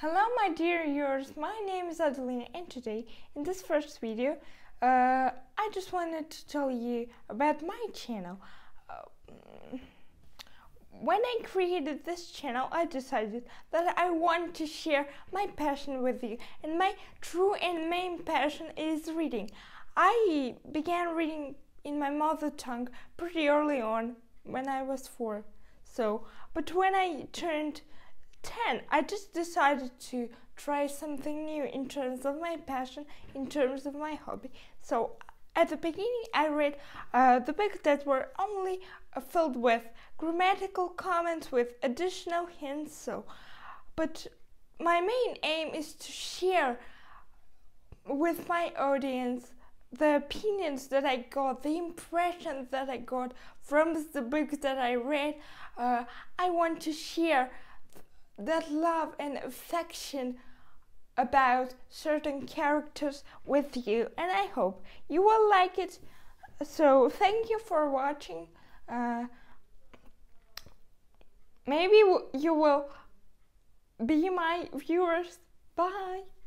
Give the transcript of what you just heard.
Hello my dear viewers, my name is Adelina and today in this first video uh, I just wanted to tell you about my channel. Uh, when I created this channel I decided that I want to share my passion with you and my true and main passion is reading. I began reading in my mother tongue pretty early on when I was four. So, but when I turned 10 i just decided to try something new in terms of my passion in terms of my hobby. So at the beginning i read uh, the books that were only uh, filled with grammatical comments with additional hints so but my main aim is to share with my audience the opinions that I got, the impressions that I got from the books that I read, uh, I want to share that love and affection about certain characters with you and I hope you will like it. So thank you for watching. Uh, maybe you will be my viewers. Bye.